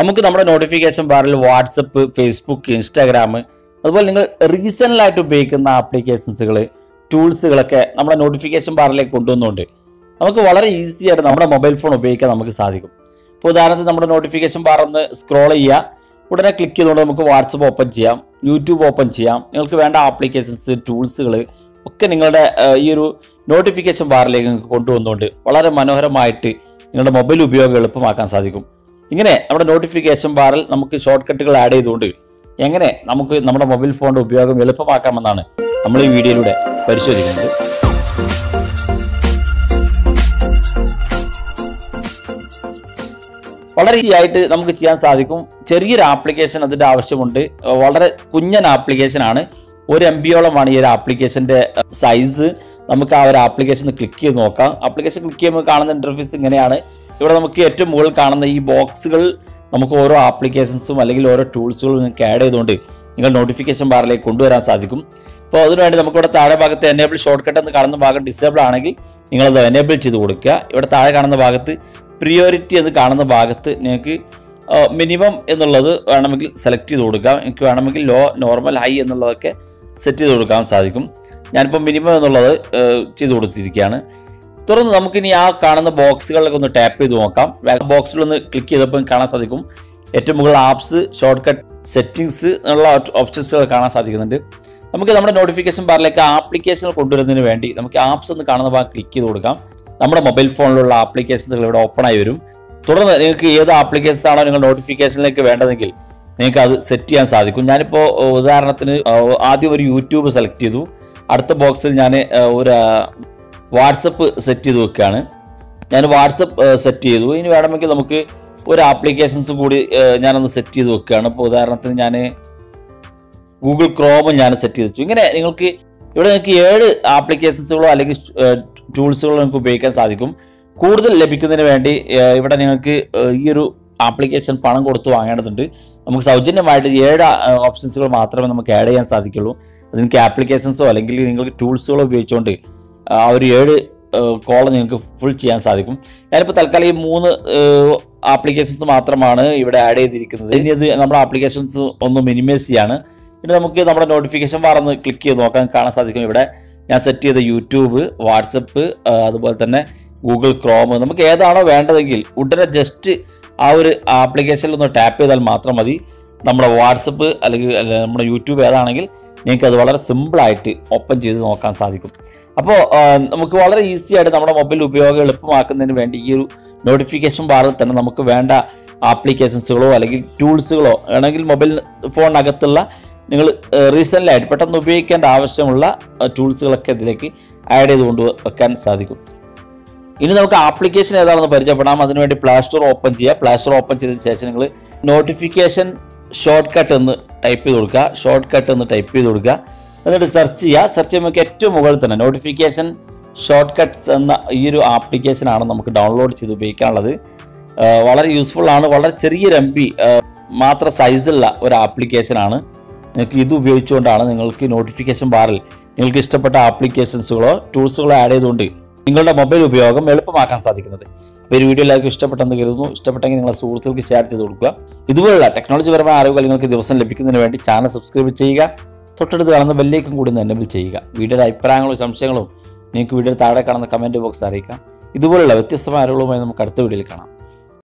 നമുക്ക് നമ്മുടെ നോട്ടിഫിക്കേഷൻ ബാറിൽ വാട്സപ്പ് ഫേസ്ബുക്ക് ഇൻസ്റ്റാഗ്രാം അതുപോലെ നിങ്ങൾ റീസെന്റായിട്ട് ഉപയോഗിക്കുന്ന ആപ്ലിക്കേഷൻസുകൾ ടൂൾസുകളൊക്കെ നമ്മുടെ നോട്ടിഫിക്കേഷൻ ബാറിലേക്ക് കൊണ്ടുവന്നുകൊണ്ട് നമുക്ക് വളരെ ഈസി ആയിട്ട് നമ്മുടെ മൊബൈൽ ഫോൺ ഉപയോഗിക്കാൻ നമുക്ക് സാധിക്കും. ഇപ്പോൾ ഉദാഹരണത്തിന് നമ്മുടെ നോട്ടിഫിക്കേഷൻ ബാർ ഒന്ന് സ്ക്രോൾ ചെയ്യുക. ഉടനെ ക്ലിക്ക് ചെയ്തുകൊണ്ട് നമുക്ക് വാട്സപ്പ് ഓപ്പൺ ചെയ്യാം യൂട്യൂബ് ഓപ്പൺ ചെയ്യാം. നിങ്ങൾക്ക് വേണ്ട ആപ്ലിക്കേഷൻസ് ടൂൾസുകൾ ഒക്കെ നിങ്ങളുടെ ഈ ഒരു നോട്ടിഫിക്കേഷൻ ബാറിലേക്ക് നിങ്ങൾക്ക് കൊണ്ടുവന്നുകൊണ്ട് വളരെ മനോഹരമായിട്ട് നിങ്ങളുടെ മൊബൈൽ ഉപയോഗം എളുപ്പമാക്കാൻ സാധിക്കും. ഇങ്ങനെ നമ്മുടെ നോട്ടിഫിക്കേഷൻ ബാറിൽ നമുക്ക് ഷോർട്ട് കട്ടുകൾ ആഡ് ചെയ്തുകൊണ്ട് എങ്ങനെ നമുക്ക് നമ്മുടെ മൊബൈൽ ഫോണിന്റെ ഉപയോഗം എളുപ്പമാക്കാമെന്നാണ് നമ്മൾ ഈ വീഡിയോയിലൂടെ പരിശോധിക്കുന്നത് വളരെ ഈസി ആയിട്ട് നമുക്ക് ചെയ്യാൻ സാധിക്കും. ചെറിയൊരു ആപ്ലിക്കേഷൻ അതിന്റെ ആവശ്യമുണ്ട്. വളരെ കുഞ്ഞൻ ആപ്ലിക്കേഷൻ ആണ്. ഒരു എം ബിയോളമാണ് ഈ ഒരു ആപ്ലിക്കേഷന്റെ സൈസ് നമുക്ക് ആ ഒരു ആപ്ലിക്കേഷൻ ക്ലിക്ക് ചെയ്ത് നോക്കാം. ആപ്ലിക്കേഷൻ ക്ലിക്ക് ചെയ്യുമ്പോൾ കാണുന്ന ഇന്റർഫേസ് ഇങ്ങനെയാണ്. ഇവിടെ നമുക്ക് ഏറ്റവും മുകളിൽ കാണുന്ന ഈ ബോക്സുകൾ നമുക്ക് ഓരോ ആപ്ലിക്കേഷൻസും അല്ലെങ്കിൽ ഓരോ ടൂൾസുകളും നിങ്ങൾക്ക് ആഡ് ചെയ്തുകൊണ്ട് നിങ്ങൾ നോട്ടിഫിക്കേഷൻ ബാറിലേക്ക് കൊണ്ടുവരാൻ സാധിക്കും. അപ്പോൾ അതിനുവേണ്ടി നമുക്കിവിടെ താഴെ ഭാഗത്ത് എനേബിൾ ഷോർട്ട് കട്ട് എന്ന് കാണുന്ന ഭാഗം ഡിസേബിൾ ആണെങ്കിൽ നിങ്ങളത് എനേബിൾ ചെയ്ത് കൊടുക്കുക. ഇവിടെ താഴെ കാണുന്ന ഭാഗത്ത് പ്രിയോറിറ്റി എന്ന് കാണുന്ന ഭാഗത്ത് നിങ്ങൾക്ക് മിനിമം എന്നുള്ളത് വേണമെങ്കിൽ സെലക്ട് ചെയ്ത് കൊടുക്കാം. എനിക്ക് വേണമെങ്കിൽ ലോ നോർമൽ ഹൈ എന്നുള്ളതൊക്കെ സെറ്റ് ചെയ്ത് കൊടുക്കാൻ സാധിക്കും. ഞാനിപ്പോൾ മിനിമം എന്നുള്ളത് ചെയ്ത് കൊടുത്തിരിക്കുകയാണ്. തുടർന്ന് നമുക്കിനി ആ കാണുന്ന ബോക്സുകളിലൊക്കെ ഒന്ന് ടാപ്പ് ചെയ്ത് നോക്കാം. ബോക്സിലൊന്ന് ക്ലിക്ക് ചെയ്തപ്പോൾ കാണാൻ സാധിക്കും. ഏറ്റവും മുകളിൽ ആപ്സ് ഷോർട്ട് കട്ട് സെറ്റിങ്സ് എന്നുള്ള ഓപ്ഷൻസുകൾ കാണാൻ സാധിക്കുന്നുണ്ട്. നമുക്ക് നമ്മുടെ നോട്ടിഫിക്കേഷൻ ബാറിലേക്ക് ആപ്ലിക്കേഷൻ കൊണ്ടുവരുന്നതിന് വേണ്ടി നമുക്ക് ആപ്സ് എന്ന് കാണുന്ന ഭാഗം ക്ലിക്ക് ചെയ്ത് കൊടുക്കാം. നമ്മുടെ മൊബൈൽ ഫോണിലുള്ള ആപ്ലിക്കേഷൻസുകൾ ഇവിടെ ഓപ്പൺ ആയി വരും. തുടർന്ന് നിങ്ങൾക്ക് ഏത് ആപ്ലിക്കേഷൻസ് ആണോ നിങ്ങൾ നോട്ടിഫിക്കേഷനിലേക്ക് വേണ്ടതെങ്കിൽ നിങ്ങൾക്ക് അത് സെറ്റ് ചെയ്യാൻ സാധിക്കും. ഞാനിപ്പോൾ ഉദാഹരണത്തിന് ആദ്യം ഒരു യൂട്യൂബ് സെലക്ട് ചെയ്തു. അടുത്ത ബോക്സിൽ ഞാൻ ഒരു വാട്സപ്പ് സെറ്റ് ചെയ്ത് വെക്കുകയാണ്. ഞാൻ വാട്സപ്പ് സെറ്റ് ചെയ്തു. ഇനി വേണമെങ്കിൽ നമുക്ക് ഒരു ആപ്ലിക്കേഷൻസ് കൂടി ഞാനൊന്ന് സെറ്റ് ചെയ്ത് വെക്കുകയാണ്. ഇപ്പോൾ ഉദാഹരണത്തിന് ഞാൻ ഗൂഗിൾ ക്രോമും ഞാൻ സെറ്റ് ചെയ്ത്. വെച്ചു ഇങ്ങനെ നിങ്ങൾക്ക് ഇവിടെ നിങ്ങൾക്ക് ഏഴ് ആപ്ലിക്കേഷൻസുകളോ അല്ലെങ്കിൽ ടൂൾസുകളോ നിങ്ങൾക്ക് ഉപയോഗിക്കാൻ സാധിക്കും. കൂടുതൽ ലഭിക്കുന്നതിന് വേണ്ടി ഇവിടെ നിങ്ങൾക്ക് ഈ ഒരു ആപ്ലിക്കേഷൻ പണം കൊടുത്ത് വാങ്ങേണ്ടതുണ്ട്. നമുക്ക് സൗജന്യമായിട്ട് ഏഴ് ഓപ്ഷൻസുകൾ മാത്രമേ നമുക്ക് ആഡ് ചെയ്യാൻ സാധിക്കുള്ളൂ. അത് നിങ്ങൾക്ക് ആപ്ലിക്കേഷൻസോ അല്ലെങ്കിൽ നിങ്ങൾക്ക് ടൂൾസുകളോ ഉപയോഗിച്ചുകൊണ്ട് ആ ഒരു ഏഴ് കോൾ നിങ്ങൾക്ക് ഫുൾ ചെയ്യാൻ സാധിക്കും. ഞാനിപ്പോൾ തൽക്കാലം ഈ മൂന്ന് ആപ്ലിക്കേഷൻസ് മാത്രമാണ് ഇവിടെ ആഡ് ചെയ്തിരിക്കുന്നത്. ഇനി അത് നമ്മുടെ ആപ്ലിക്കേഷൻസ് ഒന്ന് മിനിമൈസ് ചെയ്യാണ്. ഇനി നമുക്ക് നമ്മുടെ നോട്ടിഫിക്കേഷൻ ഒന്ന് ക്ലിക്ക് ചെയ്ത് നോക്കാൻ കാണാൻ സാധിക്കും ഇവിടെ. ഞാൻ സെറ്റ് ചെയ്ത യൂട്യൂബ് വാട്സപ്പ് അതുപോലെ തന്നെ ഗൂഗിൾ ക്രോം നമുക്ക് ഏതാണോ വേണ്ടതെങ്കിൽ ഉടനെ ജസ്റ്റ് ആ ഒരു ആപ്ലിക്കേഷനിൽ ഒന്ന് ടാപ്പ് ചെയ്താൽ മാത്രം മതി. നമ്മുടെ വാട്സപ്പ് അല്ലെങ്കിൽ നമ്മുടെ യൂട്യൂബ് ഏതാണെങ്കിൽ നിങ്ങൾക്ക് അത് വളരെ സിമ്പിളായിട്ട് ഓപ്പൺ ചെയ്ത് നോക്കാൻ സാധിക്കും. അപ്പോൾ നമുക്ക് വളരെ ഈസി ആയിട്ട് നമ്മുടെ മൊബൈൽ ഉപയോഗം എളുപ്പമാക്കുന്നതിന് വേണ്ടി ഈ ഒരു നോട്ടിഫിക്കേഷൻ ബാറിൽ തന്നെ നമുക്ക് വേണ്ട ആപ്ലിക്കേഷൻസുകളോ അല്ലെങ്കിൽ ടൂൾസുകളോ ആണെങ്കിൽ മൊബൈൽ ഫോണിനകത്തുള്ള നിങ്ങൾ റീസെന്റ് ആയിട്ട് പെട്ടെന്ന് ഉപയോഗിക്കേണ്ട ആവശ്യമുള്ള ടൂൾസുകളൊക്കെ ഇതിലേക്ക് ആഡ് ചെയ്ത് കൊണ്ട് വെക്കാൻ സാധിക്കും. ഇനി നമുക്ക് ആപ്ലിക്കേഷൻ ഏതാണെന്ന് പരിചയപ്പെടാം. അതിനുവേണ്ടി പ്ലേ സ്റ്റോർ ഓപ്പൺ ചെയ്യുക പ്ലേ സ്റ്റോർ ഓപ്പൺ ചെയ്തതിന് ശേഷം നിങ്ങൾ നോട്ടിഫിക്കേഷൻ ഷോർട്ട് കട്ട് എന്ന് ടൈപ്പ് ചെയ്ത് കൊടുക്കുക. ഷോർട്ട് കട്ട് എന്ന് ടൈപ്പ് ചെയ്ത് കൊടുക്കുക. എന്നിട്ട് സെർച്ച് ചെയ്യുക. സെർച്ച് ചെയ്യുമ്പോൾ ഏറ്റവും മുകളിൽ തന്നെ നോട്ടിഫിക്കേഷൻ ഷോർട്ട് കട്ട്സ് എന്ന ഈ ഒരു ആപ്ലിക്കേഷനാണ് നമുക്ക് ഡൗൺലോഡ് ചെയ്ത് ഉപയോഗിക്കാനുള്ളത്. വളരെ യൂസ്ഫുൾ ആണ്. വളരെ ചെറിയൊരു എം ബി മാത്രം സൈസുള്ള ഒരു ആപ്ലിക്കേഷനാണ് നിങ്ങൾക്ക് ഇത് ഉപയോഗിച്ചുകൊണ്ടാണ് നിങ്ങൾക്ക് നോട്ടിഫിക്കേഷൻ ബാറിൽ നിങ്ങൾക്ക് ഇഷ്ടപ്പെട്ട ആപ്ലിക്കേഷൻസുകളോ ടൂൾസുകളോ ആഡ് ചെയ്തുകൊണ്ട് നിങ്ങളുടെ മൊബൈൽ ഉപയോഗം എളുപ്പമാക്കാൻ സാധിക്കുന്നത്. ഈ വീഡിയോ എല്ലാവർക്കും ഇഷ്ടപ്പെട്ടെന്ന് കരുതുന്നു. ഇഷ്ടപ്പെട്ടെങ്കിൽ നിങ്ങളുടെ സുഹൃത്തുക്കൾക്ക് ഷെയർ ചെയ്ത് കൊടുക്കുക. ഇതുപോലുള്ള ടെക്നോളജിപരമായ അറിവുകൾ നിങ്ങൾക്ക് ദിവസം ലഭിക്കുന്നതിന് വേണ്ടി ചാനൽ സബ്സ്ക്രൈബ് ചെയ്യുക. തൊട്ടടുത്ത് കാണുന്ന ബെല്ലേക്കും കൂടി ഒന്ന് എനബിൾ ചെയ്യുക. വീഡിയോയുടെ അഭിപ്രായങ്ങളും സംശയങ്ങളും നിങ്ങൾക്ക് വീഡിയോ താഴെ കാണുന്ന കമന്റ് ബോക്സ് അറിയിക്കാം. ഇതുപോലുള്ള വ്യത്യസ്തമായ അറിവുകളുമായി നമുക്ക് അടുത്ത വീഡിയോയിൽ കാണാം.